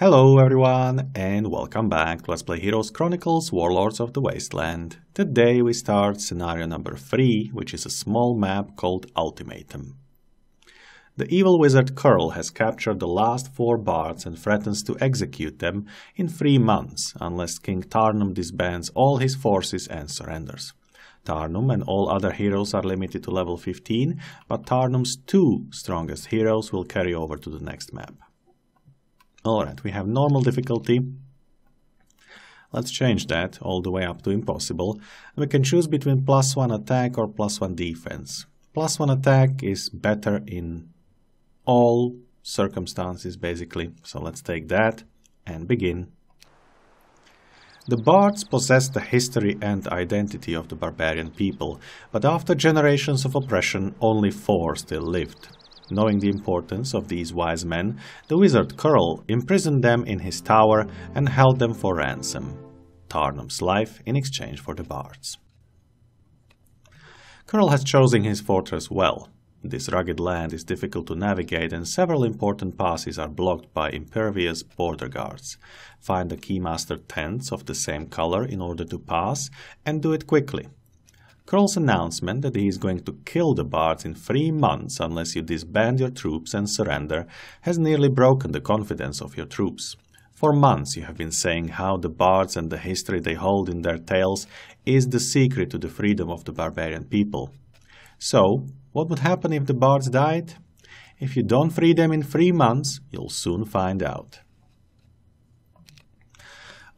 Hello everyone and welcome back to Let's Play Heroes Chronicles Warlords of the Wasteland. Today we start scenario number 3, which is a small map called Ultimatum. The evil wizard Curl has captured the last four bards and threatens to execute them in three months unless King Tarnum disbands all his forces and surrenders. Tarnum and all other heroes are limited to level 15, but Tarnum's two strongest heroes will carry over to the next map. Alright, we have normal difficulty. Let's change that all the way up to impossible. We can choose between plus one attack or plus one defense. Plus one attack is better in all circumstances basically. So let's take that and begin. The bards possess the history and identity of the barbarian people, but after generations of oppression only four still lived. Knowing the importance of these wise men, the wizard Curl imprisoned them in his tower and held them for ransom. Tarnum's life in exchange for the bards. Curl has chosen his fortress well. This rugged land is difficult to navigate and several important passes are blocked by impervious border guards. Find the Keymaster tents of the same color in order to pass and do it quickly. Curl's announcement that he is going to kill the Bards in three months unless you disband your troops and surrender has nearly broken the confidence of your troops. For months you have been saying how the Bards and the history they hold in their tales is the secret to the freedom of the barbarian people. So, what would happen if the Bards died? If you don't free them in three months, you'll soon find out.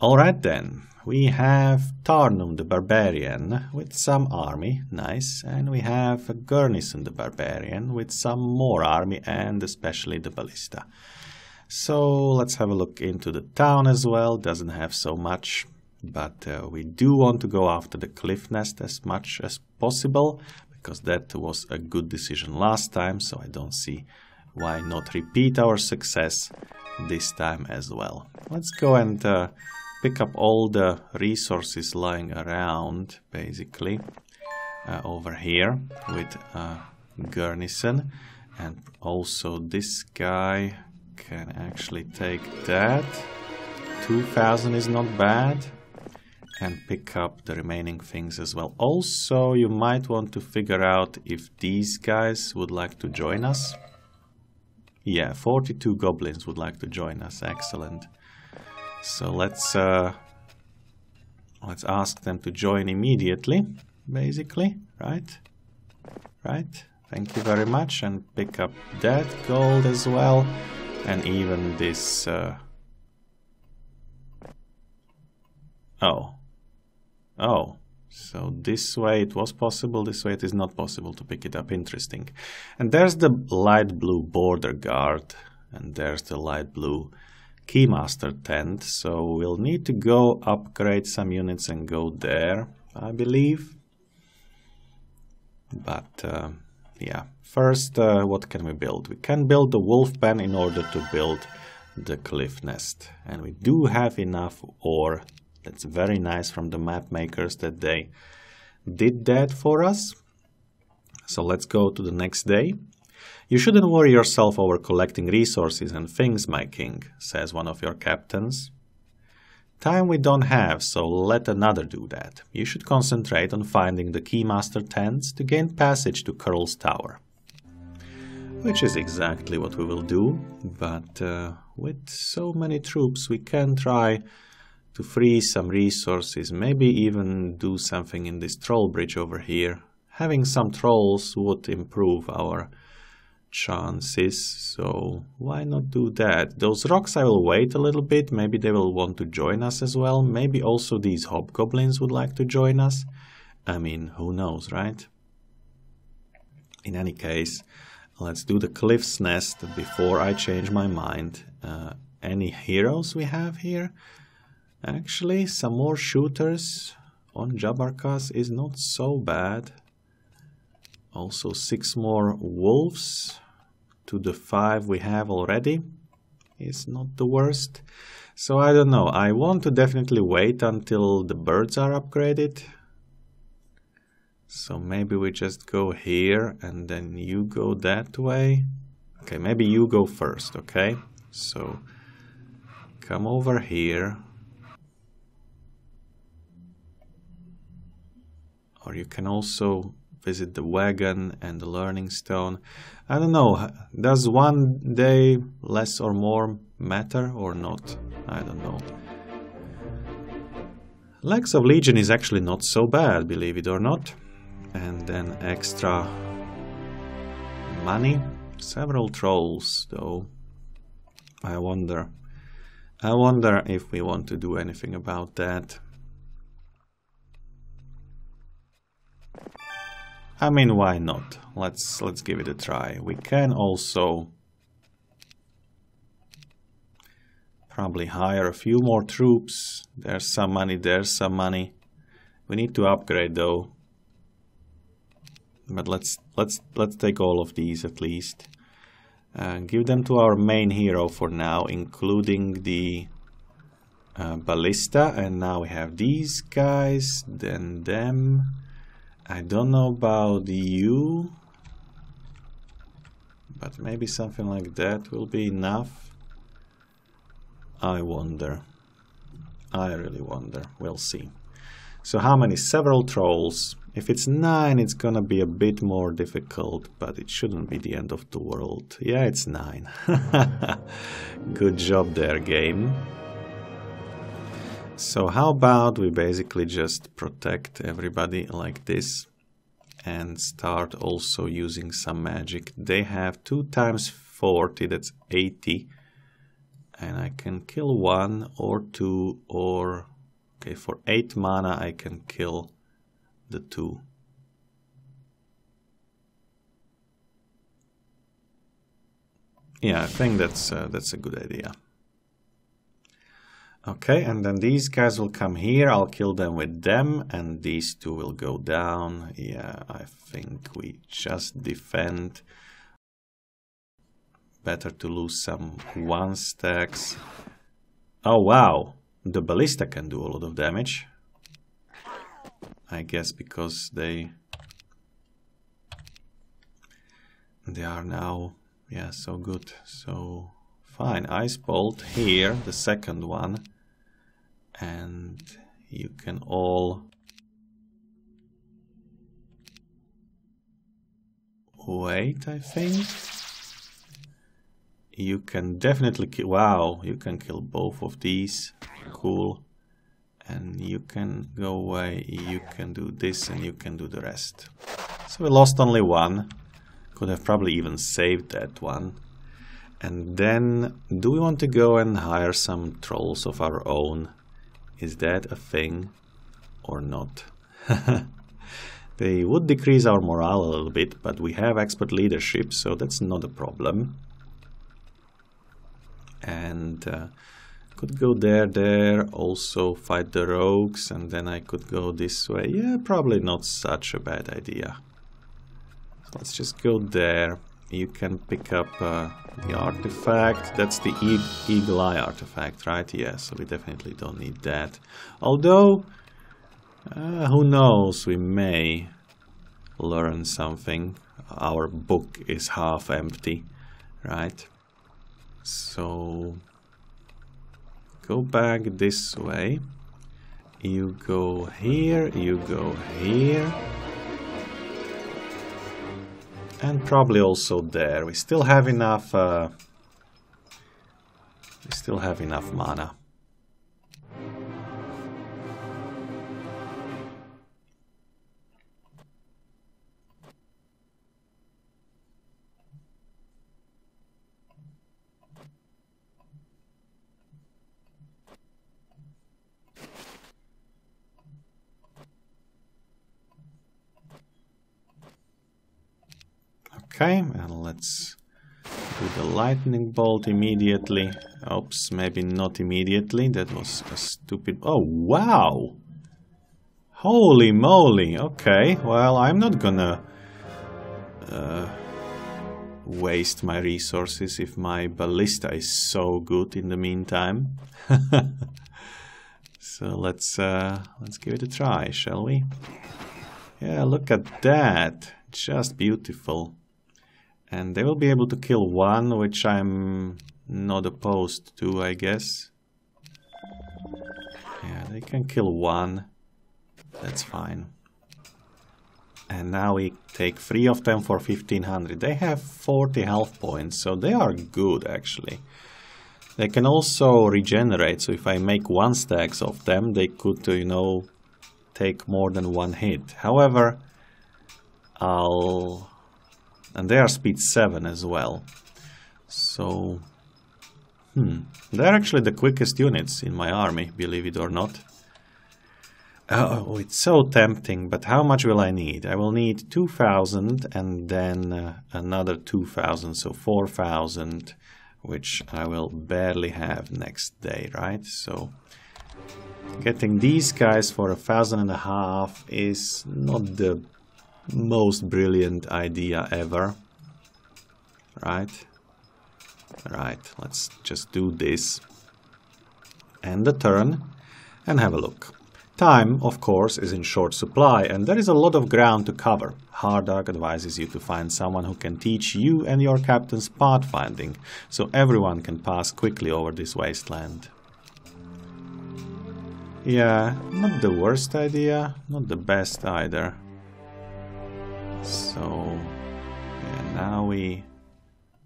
Alright then, we have Tarnum the Barbarian with some army, nice, and we have Gurnisson the Barbarian with some more army and especially the Ballista. So let's have a look into the town as well, doesn't have so much, but uh, we do want to go after the cliff nest as much as possible, because that was a good decision last time, so I don't see why not repeat our success this time as well. Let's go and uh, pick up all the resources lying around, basically, uh, over here with uh, Gurnisson. And also this guy can actually take that. 2000 is not bad. And pick up the remaining things as well. Also, you might want to figure out if these guys would like to join us. Yeah, 42 goblins would like to join us. Excellent. So let's uh, let's ask them to join immediately, basically, right? Right. Thank you very much, and pick up that gold as well, and even this. Uh... Oh. Oh. So this way it was possible, this way it is not possible to pick it up. Interesting. And there's the light blue border guard, and there's the light blue Keymaster tent, so we'll need to go upgrade some units and go there, I believe. But, uh, yeah, first, uh, what can we build? We can build the wolf pen in order to build the cliff nest. And we do have enough ore. That's very nice from the map makers that they did that for us. So let's go to the next day. You shouldn't worry yourself over collecting resources and things, my king, says one of your captains. Time we don't have, so let another do that. You should concentrate on finding the Keymaster tents to gain passage to Curl's tower. Which is exactly what we will do, but uh, with so many troops we can try to free some resources, maybe even do something in this troll bridge over here. Having some trolls would improve our chances, so why not do that? Those rocks I will wait a little bit, maybe they will want to join us as well, maybe also these hobgoblins would like to join us. I mean, who knows, right? In any case, let's do the cliff's nest before I change my mind. Uh, any heroes we have here? Actually, some more shooters on Jabarkas is not so bad. Also six more wolves to the five we have already is not the worst. So I don't know, I want to definitely wait until the birds are upgraded. So maybe we just go here and then you go that way. Okay, maybe you go first, okay? So come over here. Or you can also visit the wagon and the learning stone. I don't know, does one day less or more matter or not? I don't know. Legs of Legion is actually not so bad, believe it or not. And then extra money. Several trolls, though. I wonder. I wonder if we want to do anything about that. I mean, why not? Let's let's give it a try. We can also probably hire a few more troops. There's some money, there's some money. We need to upgrade though. But let's let's let's take all of these at least. Uh, give them to our main hero for now, including the uh, ballista. And now we have these guys, then them. I don't know about you, but maybe something like that will be enough. I wonder. I really wonder. We'll see. So how many? Several trolls. If it's nine, it's gonna be a bit more difficult, but it shouldn't be the end of the world. Yeah, it's nine. Good job there, game. So how about we basically just protect everybody like this and start also using some magic. They have 2 times 40, that's 80. And I can kill one or two or... Okay, for 8 mana I can kill the two. Yeah, I think that's uh, that's a good idea. Okay, and then these guys will come here. I'll kill them with them, and these two will go down. Yeah, I think we just defend. Better to lose some one stacks. Oh, wow. The ballista can do a lot of damage. I guess because they... They are now, yeah, so good. So Fine, Ice Bolt here, the second one. And you can all wait, I think. You can definitely kill, wow, you can kill both of these, cool. And you can go away, you can do this and you can do the rest. So we lost only one, could have probably even saved that one. And then, do we want to go and hire some trolls of our own? Is that a thing or not? they would decrease our morale a little bit, but we have expert leadership, so that's not a problem. And uh, could go there, there, also fight the rogues, and then I could go this way. Yeah, probably not such a bad idea. So let's just go there you can pick up uh, the artifact. That's the e Eagle Eye artifact, right? Yeah, so we definitely don't need that. Although, uh, who knows, we may learn something. Our book is half empty, right? So, go back this way. You go here, you go here and probably also there. We still have enough... Uh, we still have enough mana. Okay, and let's do the lightning bolt immediately. Oops, maybe not immediately. That was a stupid... Oh, wow! Holy moly! Okay, well, I'm not gonna uh, waste my resources if my ballista is so good in the meantime. so let's uh, let's give it a try, shall we? Yeah, look at that! Just beautiful and they will be able to kill one, which I'm not opposed to, I guess. Yeah, they can kill one. That's fine. And now we take three of them for 1500. They have 40 health points, so they are good actually. They can also regenerate, so if I make one stacks of them, they could, uh, you know, take more than one hit. However, I'll... And they are speed 7 as well. So... Hmm. They're actually the quickest units in my army, believe it or not. Oh, it's so tempting, but how much will I need? I will need 2,000 and then uh, another 2,000, so 4,000, which I will barely have next day, right? So getting these guys for a thousand and a half is not the most brilliant idea ever, right? Right, let's just do this. End the turn and have a look. Time, of course, is in short supply and there is a lot of ground to cover. Hardak advises you to find someone who can teach you and your captains pathfinding, so everyone can pass quickly over this wasteland. Yeah, not the worst idea, not the best either. So, now we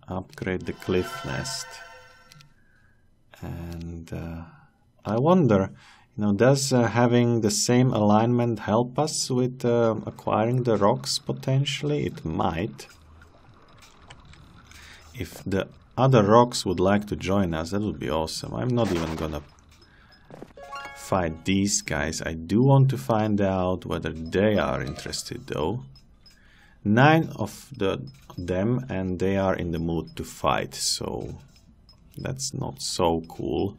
upgrade the cliff nest. And uh, I wonder, you know, does uh, having the same alignment help us with uh, acquiring the rocks potentially? It might. If the other rocks would like to join us, that would be awesome. I'm not even gonna fight these guys. I do want to find out whether they are interested though. Nine of the them and they are in the mood to fight, so that's not so cool.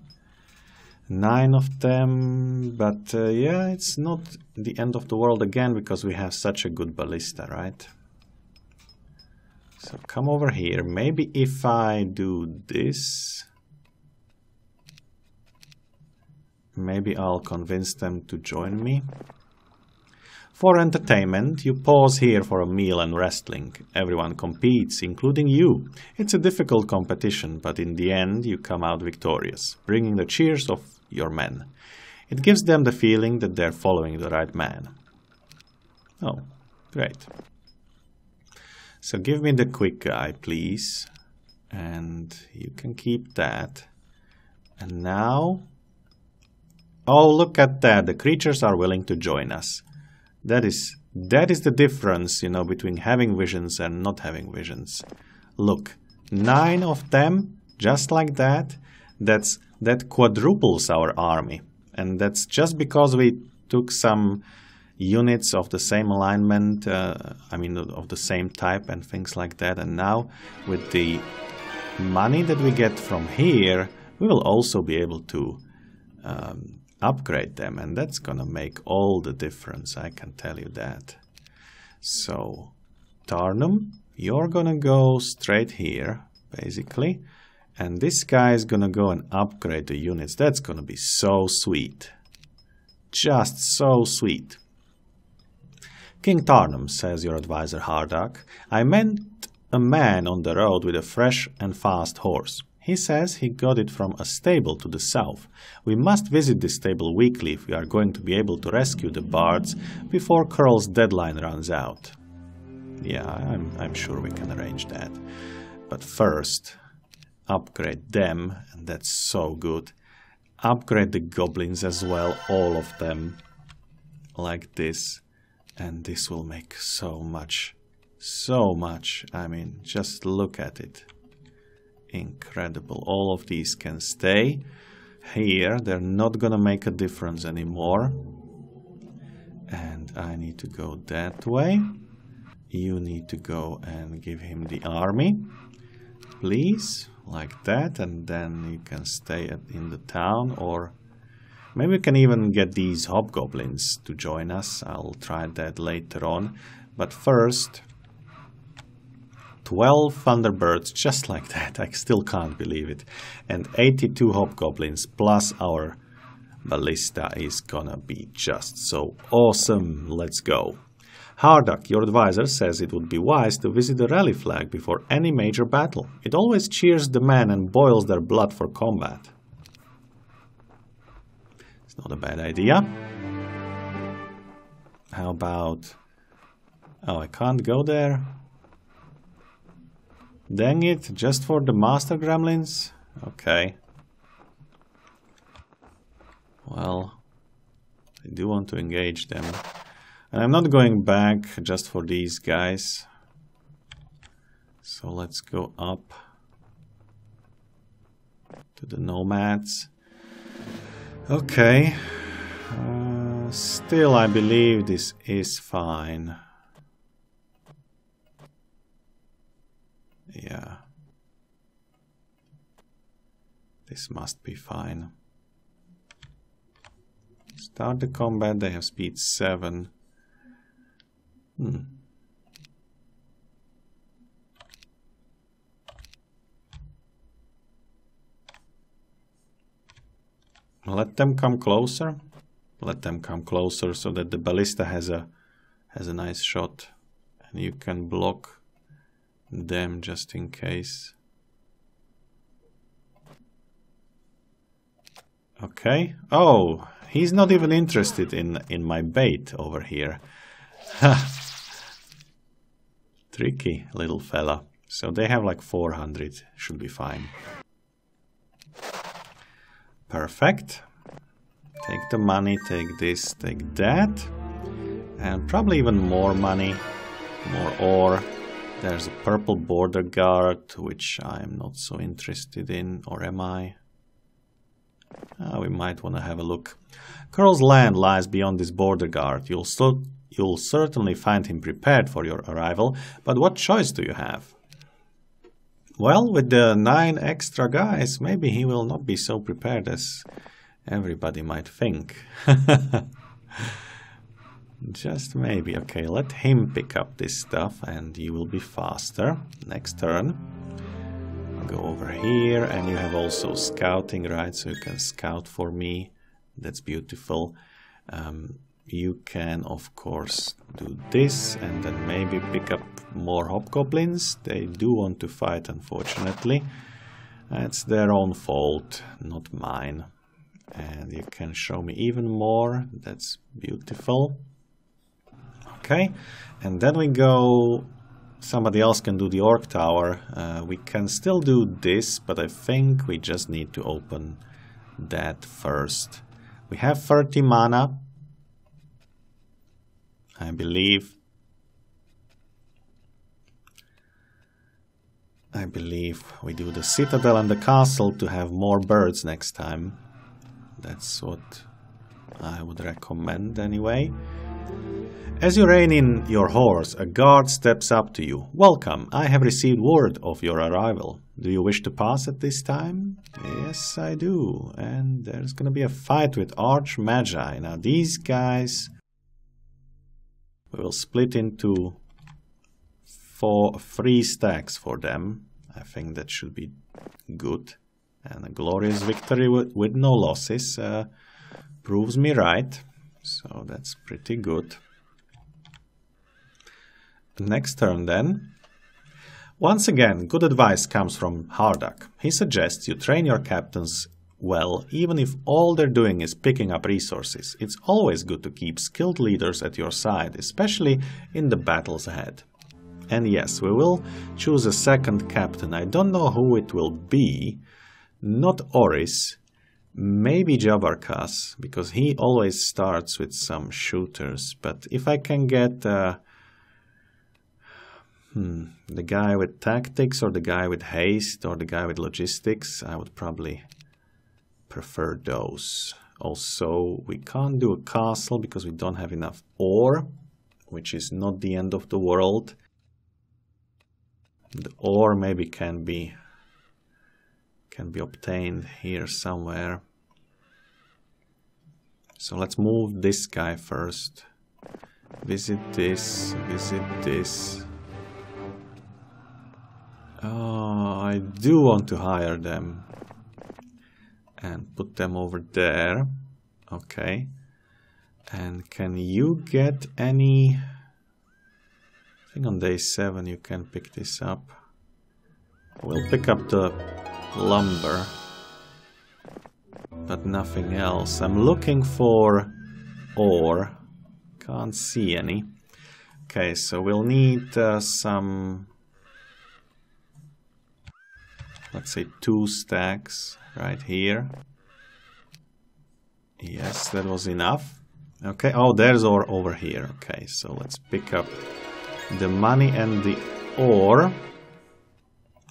Nine of them but uh, yeah it's not the end of the world again because we have such a good ballista right? So come over here. Maybe if I do this maybe I'll convince them to join me for entertainment, you pause here for a meal and wrestling. Everyone competes, including you. It's a difficult competition, but in the end you come out victorious, bringing the cheers of your men. It gives them the feeling that they're following the right man. Oh, great. So give me the quick guy, please. And you can keep that. And now... Oh, look at that. The creatures are willing to join us. That is that is the difference, you know, between having visions and not having visions. Look, nine of them, just like that. That's that quadruples our army. And that's just because we took some units of the same alignment, uh, I mean, of the same type and things like that. And now, with the money that we get from here, we will also be able to um, upgrade them. And that's to make all the difference, I can tell you that. So, Tarnum, you're to go straight here, basically. And this guy is gonna go and upgrade the units. That's gonna be so sweet. Just so sweet. King Tarnum, says your advisor Hardak, I meant a man on the road with a fresh and fast horse. He says he got it from a stable to the south. We must visit this stable weekly if we are going to be able to rescue the bards before Curl's deadline runs out. Yeah, I'm, I'm sure we can arrange that. But first, upgrade them, and that's so good. Upgrade the goblins as well, all of them, like this. And this will make so much, so much. I mean, just look at it. Incredible. All of these can stay here. They're not gonna make a difference anymore. And I need to go that way. You need to go and give him the army. Please like that and then you can stay at, in the town or maybe we can even get these hobgoblins to join us I'll try that later on but first 12 thunderbirds just like that I still can't believe it and 82 hobgoblins plus our ballista is gonna be just so awesome let's go Hardak, your advisor, says it would be wise to visit the rally flag before any major battle. It always cheers the men and boils their blood for combat. It's not a bad idea. How about... Oh, I can't go there. Dang it, just for the master gremlins? Okay. Well, I do want to engage them. And I'm not going back just for these guys. So let's go up to the nomads. Okay. Uh, still, I believe this is fine. Yeah. This must be fine. Start the combat, they have speed 7. Hmm. Let them come closer. Let them come closer so that the ballista has a has a nice shot and you can block them just in case. Okay. Oh, he's not even interested in in my bait over here. Tricky little fella. So they have like 400, should be fine. Perfect. Take the money, take this, take that. And probably even more money, more ore. There's a purple border guard, which I'm not so interested in, or am I? Uh, we might want to have a look. Curl's land lies beyond this border guard. You'll, so you'll certainly find him prepared for your arrival, but what choice do you have? Well, with the nine extra guys, maybe he will not be so prepared as everybody might think. Just maybe. Okay, let him pick up this stuff and you will be faster. Next turn. Go over here and you have also scouting, right? So you can scout for me. That's beautiful. Um, you can, of course, do this and then maybe pick up more hobgoblins. They do want to fight, unfortunately. It's their own fault, not mine. And you can show me even more. That's beautiful. Okay, and then we go... Somebody else can do the Orc Tower. Uh, we can still do this, but I think we just need to open that first. We have 30 mana. I believe I believe we do the citadel and the castle to have more birds next time. That's what I would recommend anyway. As you rein in your horse, a guard steps up to you. Welcome, I have received word of your arrival. Do you wish to pass at this time? Yes, I do. And there's gonna be a fight with Arch Magi. Now these guys... We will split into four, three stacks for them. I think that should be good. And a glorious victory with, with no losses uh, proves me right. So that's pretty good. Next turn then. Once again, good advice comes from Hardak. He suggests you train your captains well, even if all they're doing is picking up resources. It's always good to keep skilled leaders at your side, especially in the battles ahead. And yes, we will choose a second captain. I don't know who it will be. Not Oris. Maybe Jabarkas, because he always starts with some shooters. But if I can get uh, hmm, the guy with tactics or the guy with haste or the guy with logistics, I would probably prefer those. Also, we can't do a castle because we don't have enough ore, which is not the end of the world. The ore maybe can be can be obtained here somewhere. So let's move this guy first. Visit this, visit this. Oh, I do want to hire them. And put them over there. Okay. And can you get any I think on day 7 you can pick this up. We'll pick up the lumber. but nothing else. I'm looking for ore. Can't see any. Okay, so we'll need uh, some, let's say two stacks right here. Yes, that was enough. Okay, oh, there's ore over here. Okay, so let's pick up the money and the ore,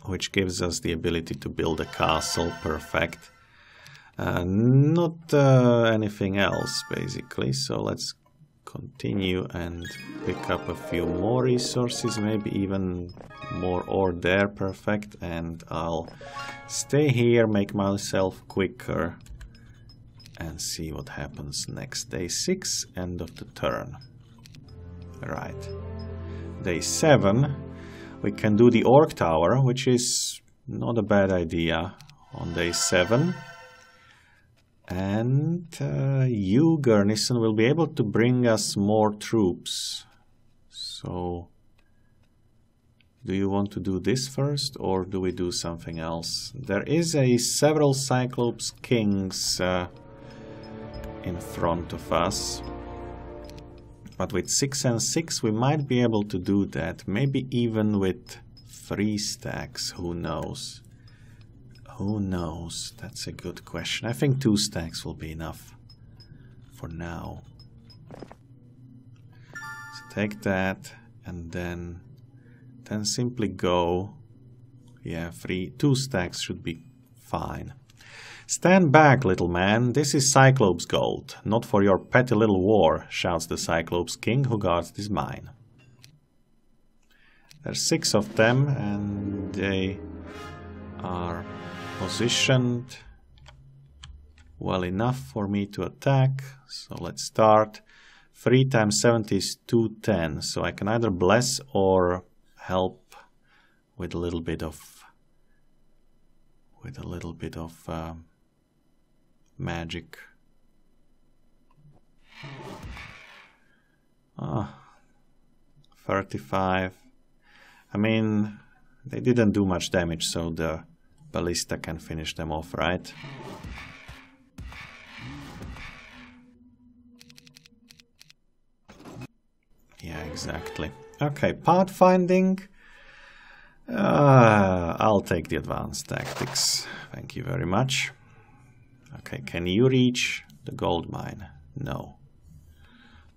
which gives us the ability to build a castle. Perfect. Uh, not uh, anything else, basically. So let's continue and pick up a few more resources, maybe even more ore there. Perfect. And I'll stay here, make myself quicker and see what happens next. Day 6, end of the turn. Right. Day 7, we can do the Orc Tower, which is not a bad idea on day 7. And uh, you, Gurnisson, will be able to bring us more troops. So, do you want to do this first, or do we do something else? There is a several Cyclops Kings uh, in front of us. But with 6 and 6 we might be able to do that. Maybe even with 3 stacks, who knows. Who knows? That's a good question. I think 2 stacks will be enough for now. So take that and then then simply go yeah, three, two stacks should be fine. Stand back, little man, this is Cyclops gold, not for your petty little war, shouts the Cyclops king who guards this mine. There's six of them and they are positioned well enough for me to attack. So let's start. 3 times 70 is 210, so I can either bless or help with a little bit of with a little bit of um, magic. Ah, 35. I mean, they didn't do much damage, so the ballista can finish them off, right? Yeah, exactly. Okay, pathfinding. Uh, I'll take the advanced tactics. Thank you very much. Okay, can you reach the gold mine? No.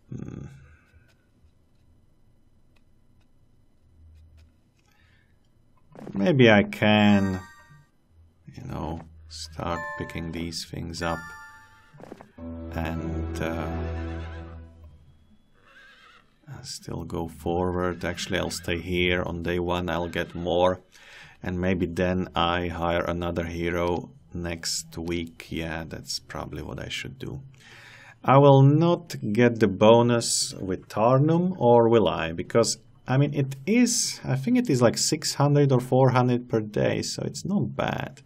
Hmm. Maybe I can, you know, start picking these things up and uh, still go forward. Actually, I'll stay here. On day one, I'll get more. And maybe then I hire another hero next week. Yeah, that's probably what I should do. I will not get the bonus with Tarnum, or will I? Because, I mean, it is, I think it is like 600 or 400 per day, so it's not bad.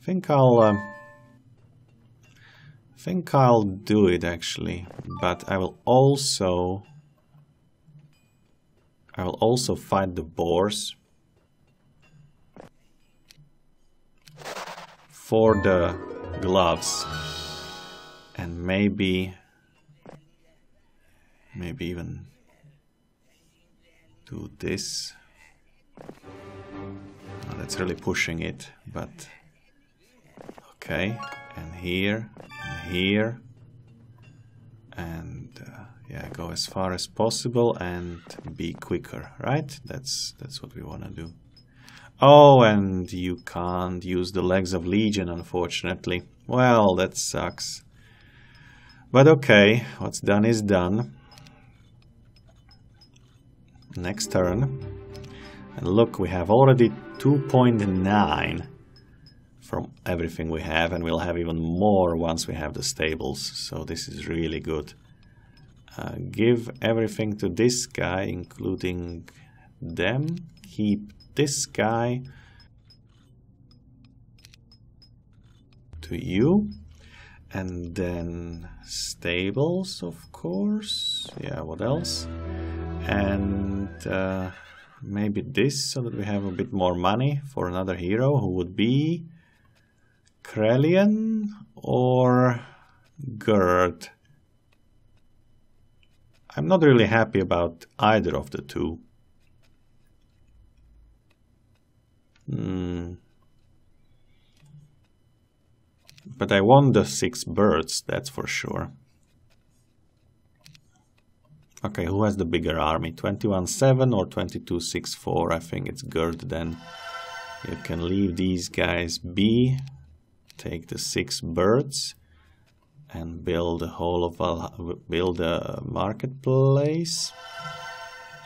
I think I'll, uh, think I'll do it actually, but I will also, I will also fight the boars for the gloves. And maybe maybe even do this. That's really pushing it but okay and here and here and uh, yeah go as far as possible and be quicker right that's that's what we want to do Oh, and you can't use the legs of Legion, unfortunately. Well, that sucks. But okay, what's done is done. Next turn. And look, we have already 2.9 from everything we have, and we'll have even more once we have the stables, so this is really good. Uh, give everything to this guy, including them. Keep this guy to you and then stables of course yeah what else and uh, maybe this so that we have a bit more money for another hero who would be Krellion or Gird? I'm not really happy about either of the two. Hmm. But I want the six birds, that's for sure. Okay, who has the bigger army? 21-7 or 22-6-4? I think it's Gird then. You can leave these guys be. Take the six birds and build a whole of a, build a marketplace.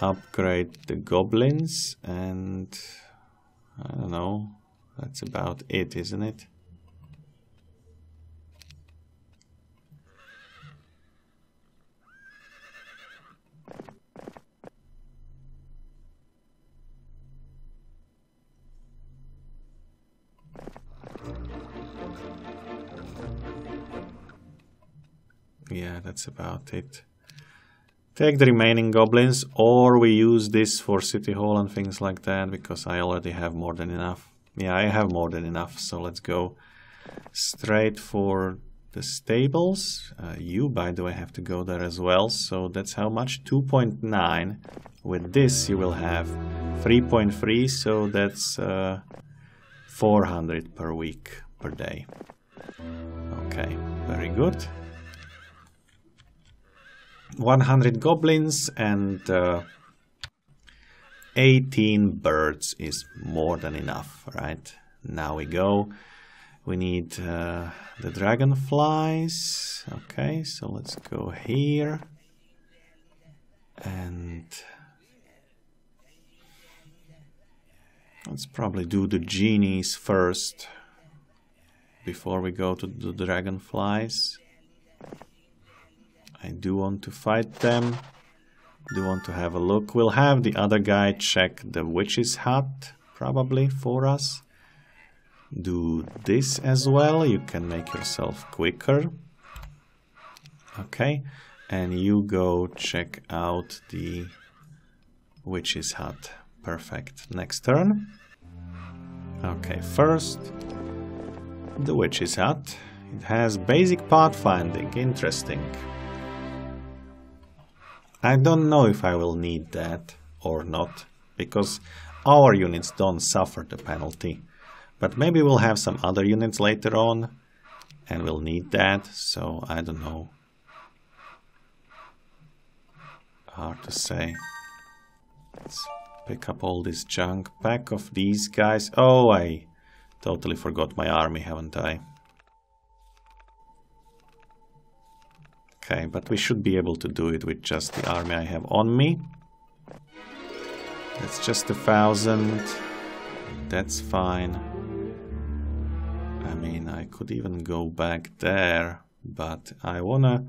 Upgrade the goblins and I don't know. That's about it, isn't it? Yeah, that's about it. Take the remaining goblins, or we use this for City Hall and things like that, because I already have more than enough. Yeah, I have more than enough, so let's go straight for the stables. Uh, you, by the way, have to go there as well, so that's how much? 2.9. With this, you will have 3.3, so that's uh, 400 per week, per day. Okay, very good. 100 goblins and uh, 18 birds is more than enough, right? Now we go. We need uh, the dragonflies. Okay, so let's go here. And let's probably do the genies first before we go to the dragonflies. I do want to fight them. Do want to have a look. We'll have the other guy check the witch's hut, probably, for us. Do this as well. You can make yourself quicker. Okay. And you go check out the witch's hut. Perfect. Next turn. Okay, first, the witch's hut. It has basic pathfinding. Interesting. I don't know if I will need that or not, because our units don't suffer the penalty. But maybe we'll have some other units later on, and we'll need that, so I don't know. Hard to say. Let's pick up all this junk. Pack of these guys. Oh, I totally forgot my army, haven't I? Okay, but we should be able to do it with just the army I have on me. That's just a thousand. That's fine. I mean, I could even go back there, but I wanna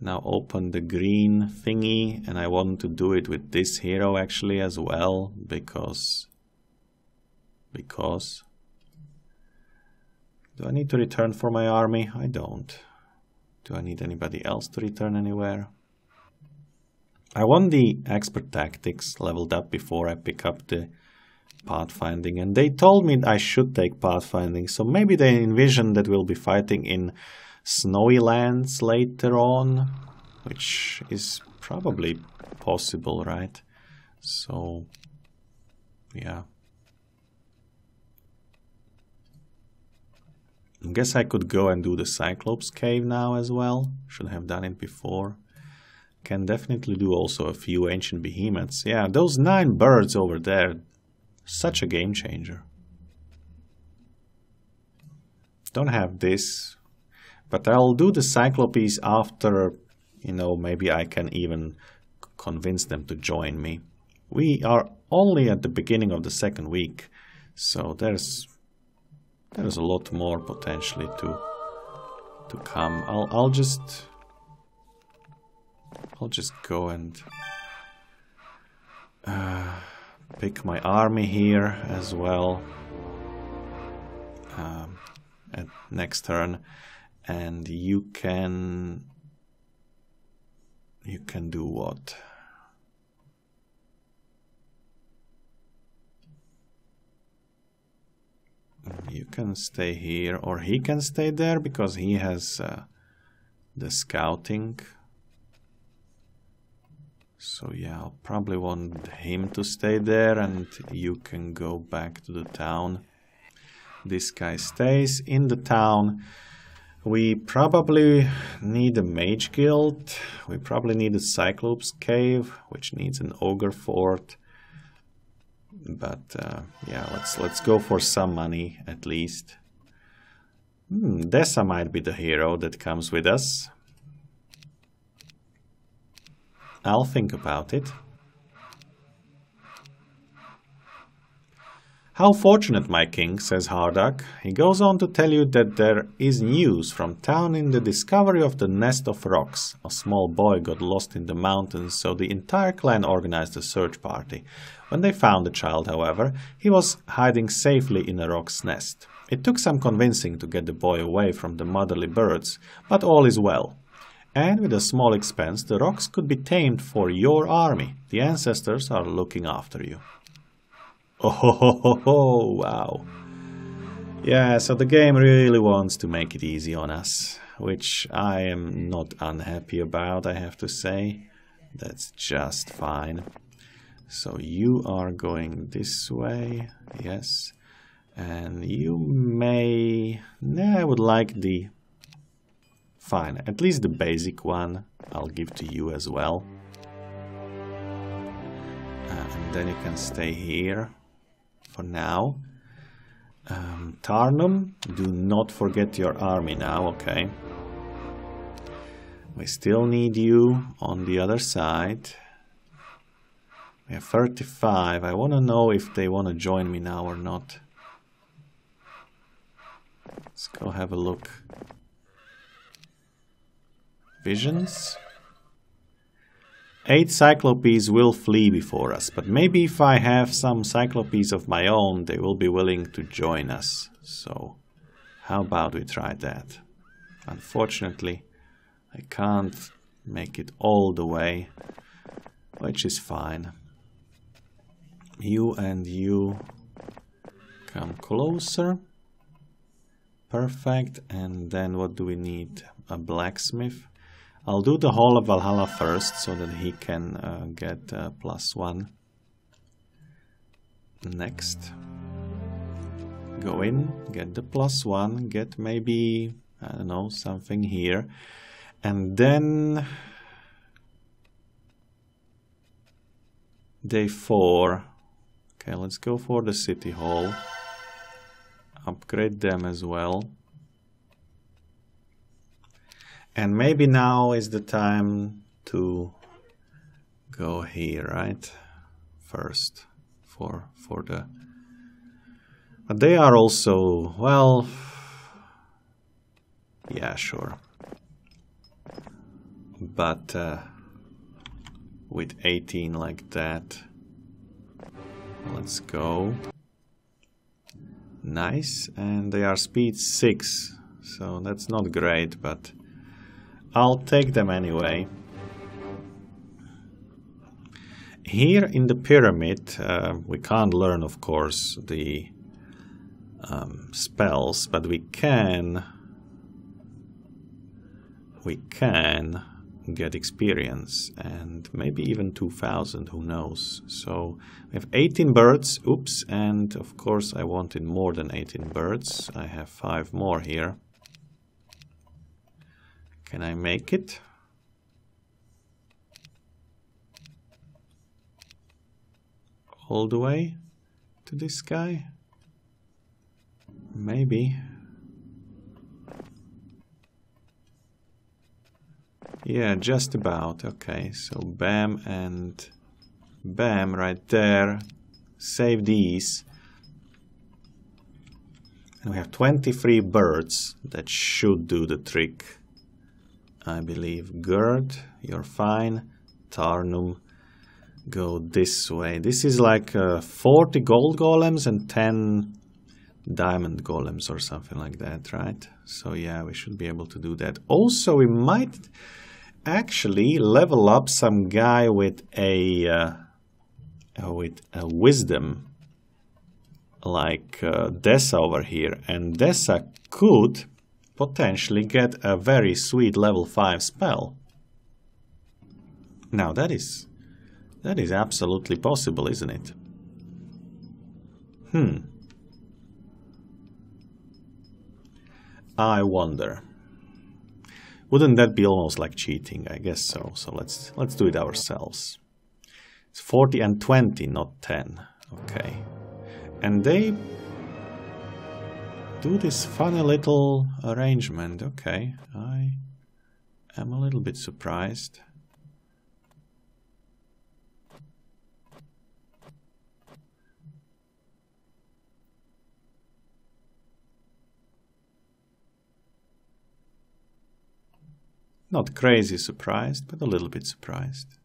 now open the green thingy and I want to do it with this hero actually as well because because do I need to return for my army? I don't. Do I need anybody else to return anywhere? I want the expert tactics leveled up before I pick up the pathfinding and they told me I should take pathfinding so maybe they envision that we'll be fighting in snowy lands later on which is probably possible right so yeah I guess I could go and do the Cyclops cave now as well. Should have done it before. Can definitely do also a few ancient behemoths. Yeah, those nine birds over there. Such a game changer. Don't have this. But I'll do the Cyclopes after, you know, maybe I can even convince them to join me. We are only at the beginning of the second week. So there's there's a lot more potentially to to come. I'll I'll just I'll just go and uh, pick my army here as well um, at next turn, and you can you can do what? You can stay here, or he can stay there because he has uh, the scouting. So yeah, I'll probably want him to stay there and you can go back to the town. This guy stays in the town. We probably need a mage guild. We probably need a cyclops cave, which needs an ogre fort. But uh, yeah, let's let's go for some money at least. Hmm, Dessa might be the hero that comes with us. I'll think about it. How fortunate, my king, says Hardak. He goes on to tell you that there is news from town in the discovery of the nest of rocs. A small boy got lost in the mountains, so the entire clan organized a search party. When they found the child, however, he was hiding safely in a roc's nest. It took some convincing to get the boy away from the motherly birds, but all is well. And with a small expense, the rocs could be tamed for your army. The ancestors are looking after you. Oh, ho, ho, ho, wow. Yeah, so the game really wants to make it easy on us, which I am not unhappy about, I have to say. That's just fine. So you are going this way, yes. And you may... Nah, I would like the... Fine, at least the basic one I'll give to you as well. Uh, and then you can stay here for now. Um, Tarnum, do not forget your army now, okay. We still need you on the other side. We have 35. I want to know if they want to join me now or not. Let's go have a look. Visions. Eight Cyclopes will flee before us, but maybe if I have some Cyclopes of my own, they will be willing to join us. So, how about we try that? Unfortunately, I can't make it all the way, which is fine. You and you come closer. Perfect. And then what do we need? A blacksmith. I'll do the Hall of Valhalla first so that he can uh, get uh, plus one. Next. Go in, get the plus one, get maybe, I don't know, something here. And then... Day four. Okay, let's go for the City Hall. Upgrade them as well. And maybe now is the time to go here, right? First for for the but they are also well yeah sure but uh, with 18 like that let's go nice and they are speed 6 so that's not great but I'll take them anyway. Here in the pyramid, uh, we can't learn, of course, the um, spells, but we can we can get experience and maybe even 2000 who knows? So we have 18 birds oops and of course I wanted more than 18 birds. I have five more here can I make it? All the way to this guy? Maybe. Yeah, just about. Okay, so bam and bam right there. Save these. And we have 23 birds that should do the trick. I believe. Gird, you're fine. Tarnum, go this way. This is like uh, 40 gold golems and 10 diamond golems or something like that, right? So yeah, we should be able to do that. Also, we might actually level up some guy with a uh, uh with a wisdom like uh, Dessa over here, and Dessa could potentially get a very sweet level 5 spell. Now that is that is absolutely possible, isn't it? Hmm. I wonder. Wouldn't that be almost like cheating? I guess so. So let's let's do it ourselves. It's 40 and 20, not 10. Okay. And they do this funny little arrangement. Okay. I am a little bit surprised. Not crazy surprised, but a little bit surprised.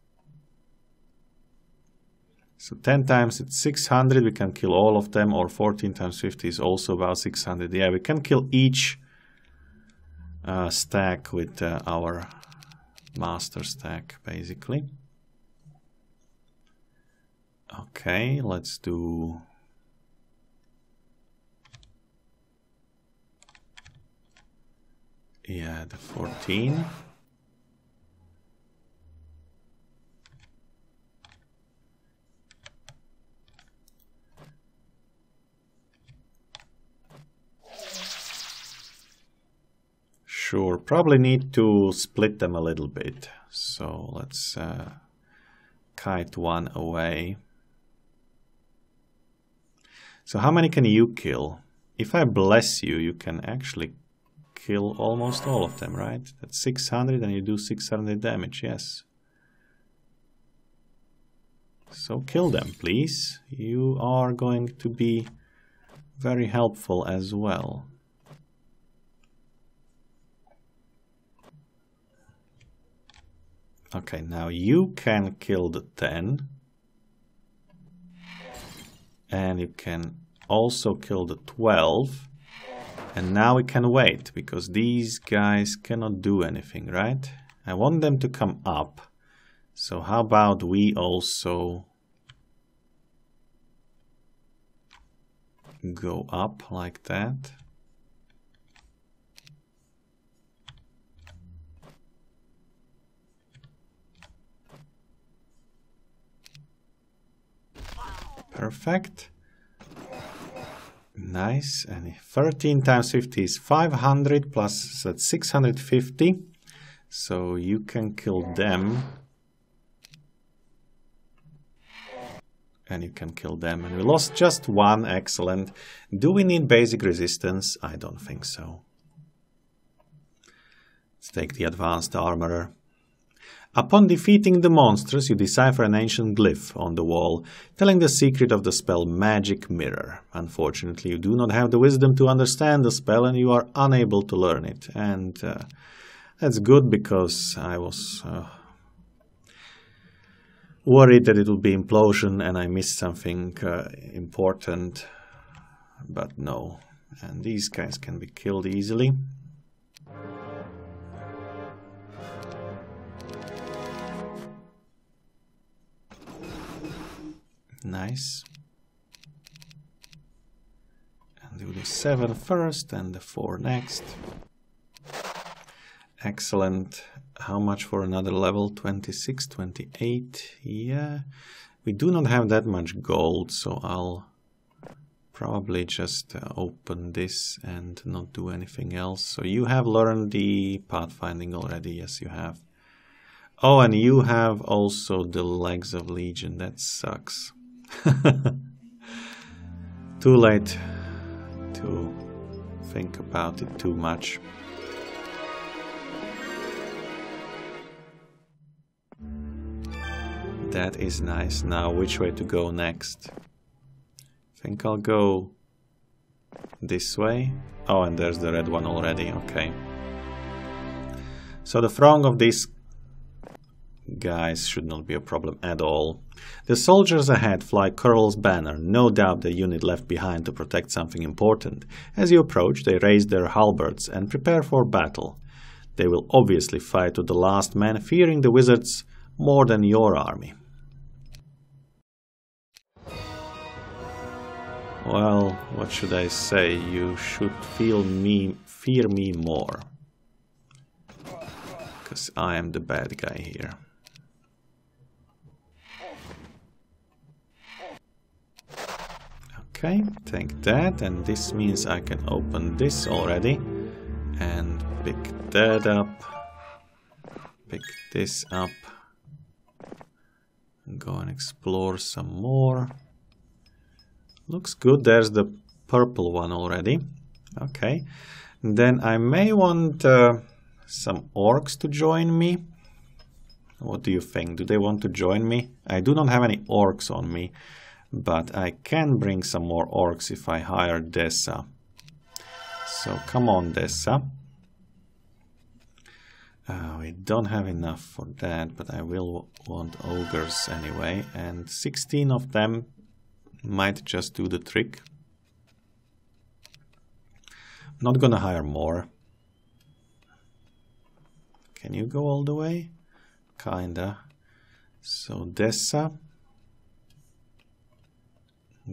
So 10 times it's 600, we can kill all of them, or 14 times 50 is also about 600. Yeah, we can kill each uh, stack with uh, our master stack, basically. Okay, let's do... Yeah, the 14. Sure, probably need to split them a little bit. So let's uh, kite one away. So how many can you kill? If I bless you, you can actually kill almost all of them, right? That's 600 and you do 600 damage, yes. So kill them, please. You are going to be very helpful as well. Okay, now you can kill the 10. And you can also kill the 12. And now we can wait, because these guys cannot do anything, right? I want them to come up. So how about we also go up like that? Perfect. Nice. And 13 times 50 is 500 plus that's 650. So you can kill them. And you can kill them. And we lost just one. Excellent. Do we need basic resistance? I don't think so. Let's take the advanced armorer. Upon defeating the monsters, you decipher an ancient glyph on the wall, telling the secret of the spell Magic Mirror. Unfortunately, you do not have the wisdom to understand the spell and you are unable to learn it. And uh, that's good because I was uh, worried that it would be implosion and I missed something uh, important. But no. And these guys can be killed easily. Nice. And do the 7 first and the 4 next. Excellent. How much for another level? 26, 28. Yeah. We do not have that much gold, so I'll probably just uh, open this and not do anything else. So you have learned the pathfinding already. Yes, you have. Oh, and you have also the legs of Legion. That sucks. too late to think about it too much. That is nice. Now, which way to go next? I think I'll go this way. Oh, and there's the red one already. Okay. So the throng of these guys should not be a problem at all. The soldiers ahead fly Curl's banner, no doubt the unit left behind to protect something important. As you approach, they raise their halberds and prepare for battle. They will obviously fight to the last man, fearing the wizards more than your army. Well, what should I say? You should feel me, fear me more. Because I am the bad guy here. Okay, take that, and this means I can open this already. And pick that up. Pick this up. Go and explore some more. Looks good, there's the purple one already. Okay, then I may want uh, some orcs to join me. What do you think? Do they want to join me? I do not have any orcs on me, but I can bring some more orcs if I hire Dessa. So come on, Dessa. Uh, we don't have enough for that, but I will want ogres anyway, and 16 of them might just do the trick. Not gonna hire more. Can you go all the way? Kinda. So Dessa,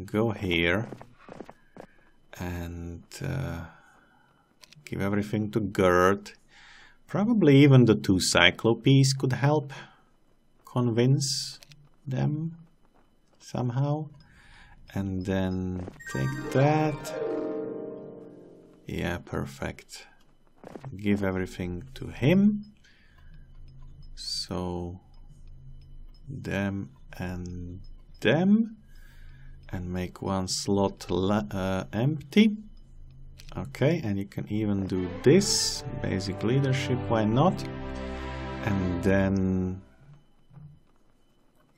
go here and uh, give everything to Gird. Probably even the two Cyclopes could help convince them somehow. And then take that. Yeah, perfect. Give everything to him. So them and them and make one slot uh, empty. Okay and you can even do this basic leadership why not? And then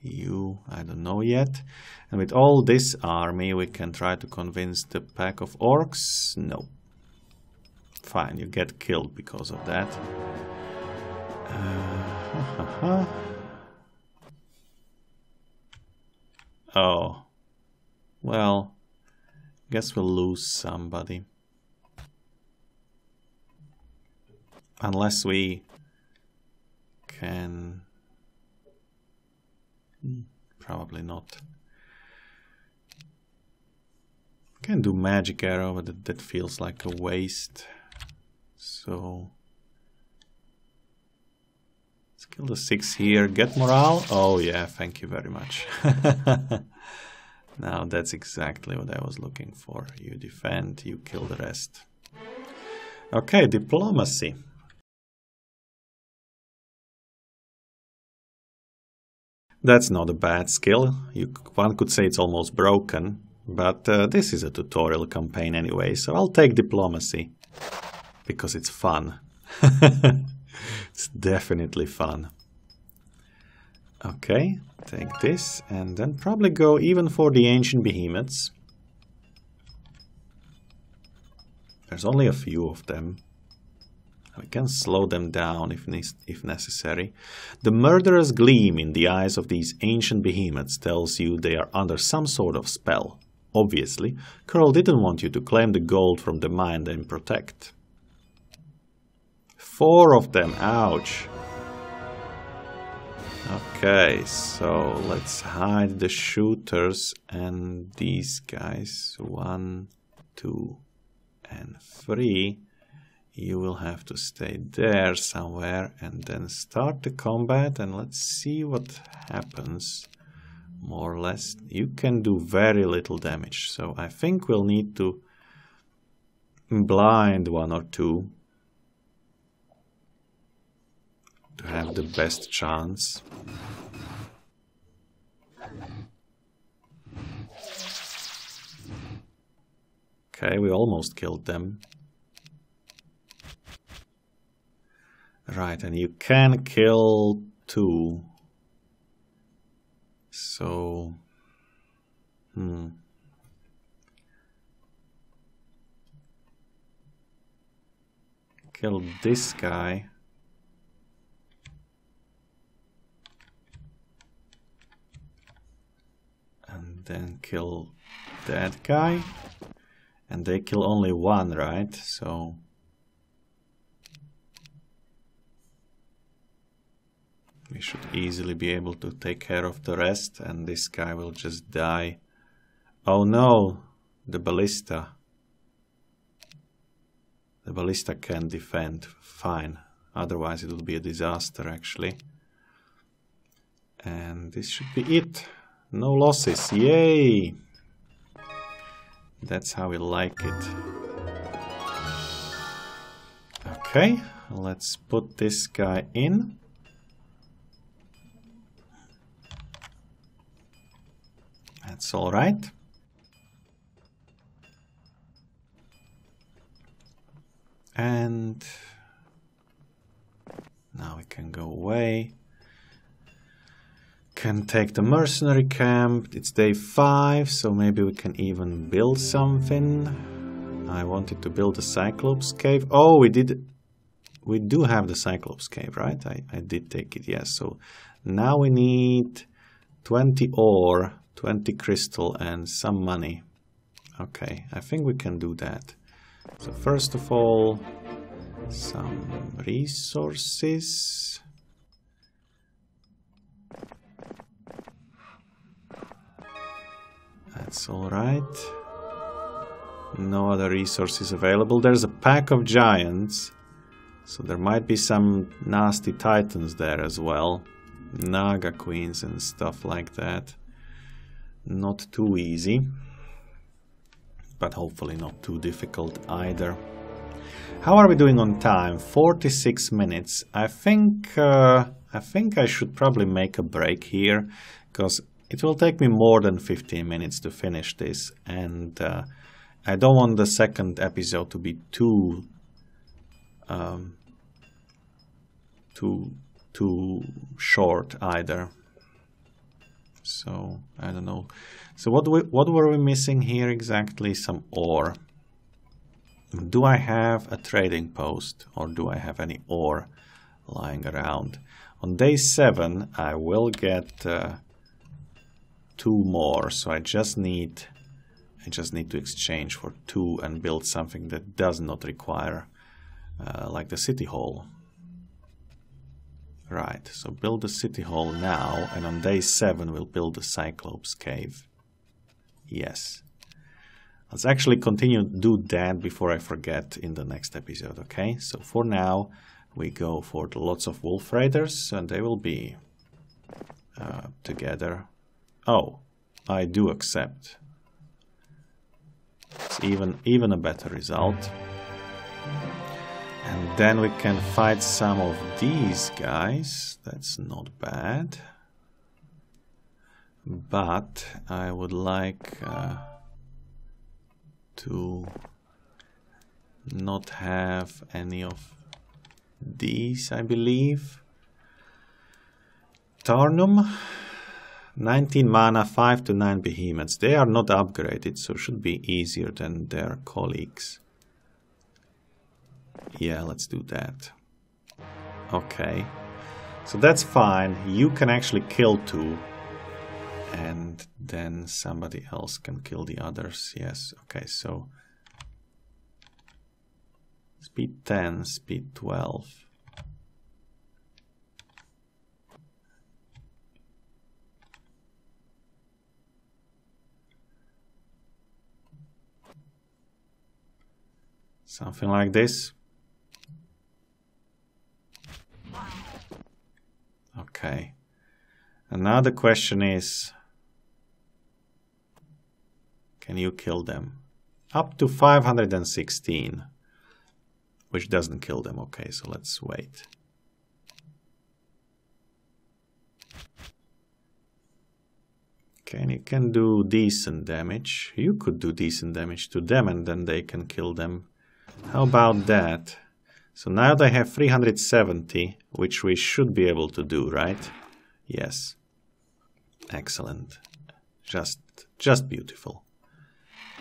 you I don't know yet. And with all this army we can try to convince the pack of orcs no. Fine you get killed because of that. Uh, oh well guess we'll lose somebody. Unless we can probably not. Can do magic arrow but that, that feels like a waste. So let's kill the six here. Get morale. Oh yeah thank you very much now that's exactly what I was looking for you defend you kill the rest okay diplomacy That's not a bad skill. You, one could say it's almost broken, but uh, this is a tutorial campaign anyway, so I'll take diplomacy. Because it's fun. it's definitely fun. Okay, take this and then probably go even for the ancient behemoths. There's only a few of them. We can slow them down if, ne if necessary. The murderous gleam in the eyes of these ancient behemoths tells you they are under some sort of spell. Obviously, Curl didn't want you to claim the gold from the mine and protect. Four of them, ouch. Okay, so let's hide the shooters and these guys. One, two, and three. You will have to stay there somewhere and then start the combat and let's see what happens. More or less you can do very little damage so I think we'll need to blind one or two to have the best chance okay we almost killed them Right, and you can kill two. So, hmm. Kill this guy. And then kill that guy. And they kill only one, right? So... We should easily be able to take care of the rest and this guy will just die. Oh no! the ballista. The ballista can defend fine. Otherwise it will be a disaster actually. And this should be it. No losses. Yay! That's how we like it. Okay, let's put this guy in. That's all right. And now we can go away. Can take the mercenary camp. It's day five, so maybe we can even build something. I wanted to build a Cyclops cave. Oh, we did. We do have the Cyclops cave, right? I, I did take it, yes. So now we need 20 ore, 20 crystal, and some money. Okay, I think we can do that. So first of all, some resources. That's alright. No other resources available. There's a pack of giants. So there might be some nasty titans there as well. Naga queens and stuff like that. Not too easy. But hopefully not too difficult either. How are we doing on time? 46 minutes. I think uh, I think I should probably make a break here because it will take me more than 15 minutes to finish this and uh, I don't want the second episode to be too um, too too short either. So I don't know. So what we, what were we missing here exactly? Some ore. Do I have a trading post or do I have any ore lying around? On day seven, I will get uh, two more. So I just need I just need to exchange for two and build something that does not require uh, like the city hall. Right, so build the city hall now, and on day 7 we'll build the Cyclops cave. Yes. Let's actually continue do that before I forget in the next episode, okay? So for now, we go for the lots of wolf raiders, and they will be uh, together. Oh, I do accept. It's even, even a better result. And then we can fight some of these guys. That's not bad. But I would like uh, to not have any of these, I believe. Tarnum, 19 mana, 5 to 9 behemoths. They are not upgraded, so should be easier than their colleagues. Yeah, let's do that. Okay. So that's fine. You can actually kill two. And then somebody else can kill the others. Yes, okay, so... Speed 10, speed 12. Something like this. Okay. And now the question is, can you kill them? Up to 516, which doesn't kill them. Okay, so let's wait. Okay, and you can do decent damage. You could do decent damage to them and then they can kill them. How about that? So now they have 370, which we should be able to do, right? Yes. Excellent. Just, just beautiful.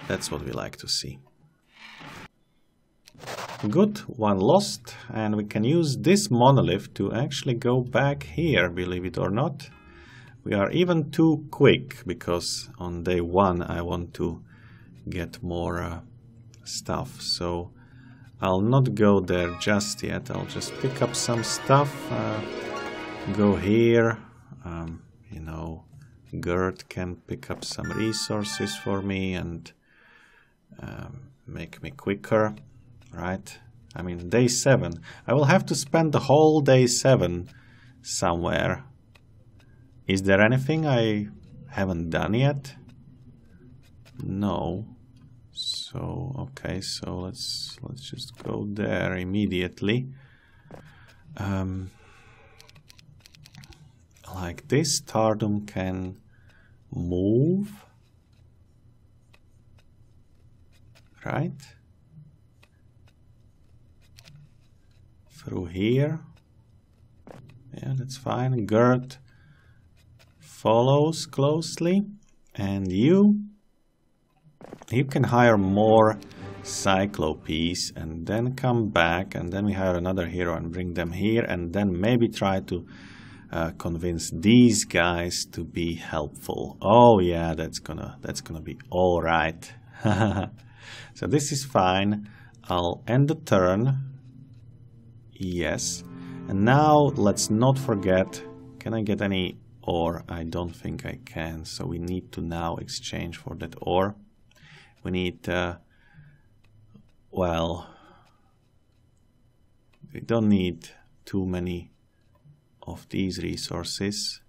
That's what we like to see. Good, one lost, and we can use this monolith to actually go back here, believe it or not. We are even too quick, because on day one I want to get more uh, stuff, so I'll not go there just yet. I'll just pick up some stuff. Uh, go here. Um, you know, Gird can pick up some resources for me and um, make me quicker, right? I mean, day 7. I will have to spend the whole day 7 somewhere. Is there anything I haven't done yet? No. So, okay, so let's let's just go there immediately. Um, like this, Tarnum can move, right? Through here. Yeah, that's fine. Gird follows closely. And you, you can hire more Cyclopes and then come back and then we hire another hero and bring them here and then maybe try to uh, convince these guys to be helpful. Oh yeah, that's gonna that's gonna be all right. so this is fine. I'll end the turn. Yes. And now let's not forget, can I get any ore? I don't think I can. So we need to now exchange for that ore. We need, well, we don't need too many of these resources.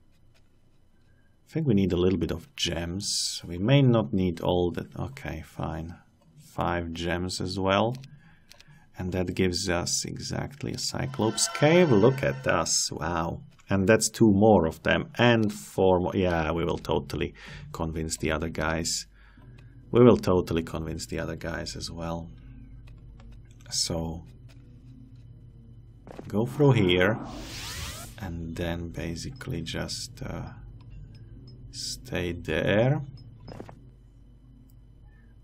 I think we need a little bit of gems. We may not need all that. Okay, fine. Five gems as well. And that gives us exactly a Cyclops cave. Look at us. Wow. And that's two more of them. And four more. Yeah, we will totally convince the other guys. We will totally convince the other guys as well. So, go through here and then basically just uh, stay there.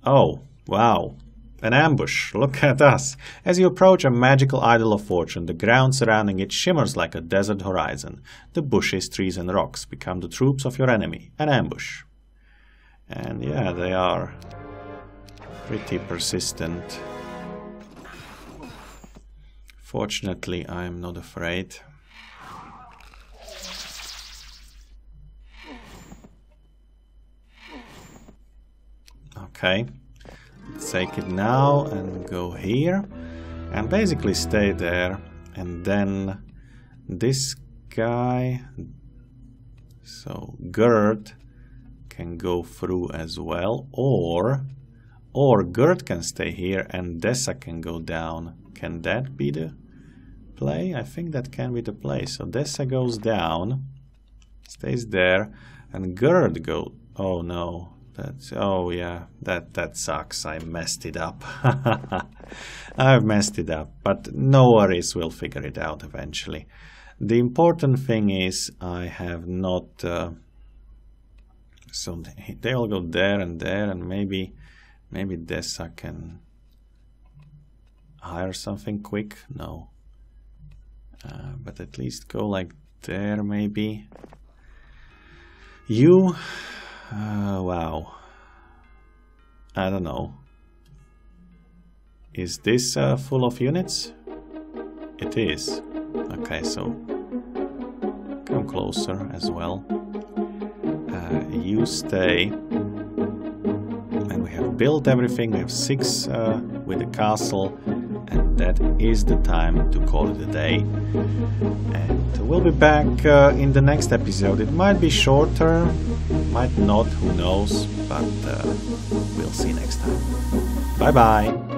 Oh, wow. An ambush. Look at us. As you approach a magical idol of fortune, the ground surrounding it shimmers like a desert horizon. The bushes, trees, and rocks become the troops of your enemy. An ambush. And yeah, they are pretty persistent. Fortunately, I'm not afraid. Okay, let's take it now and go here and basically stay there and then this guy, so Gird can go through as well or or Gird can stay here and Dessa can go down. Can that be the play? I think that can be the play. So Dessa goes down, stays there, and Gird go. Oh no, that's oh yeah, that that sucks. I messed it up. I've messed it up, but no worries. We'll figure it out eventually. The important thing is I have not. Uh, so they all go there and there, and maybe maybe Dessa can hire something quick. No, uh, but at least go like there, maybe. You uh, wow. I don't know. Is this uh, full of units? It is. Okay, so come closer as well. Uh, you stay. And we have built everything. We have six uh, with the castle and that is the time to call it a day. And we'll be back uh, in the next episode. It might be shorter, might not, who knows, but uh, we'll see next time. Bye bye!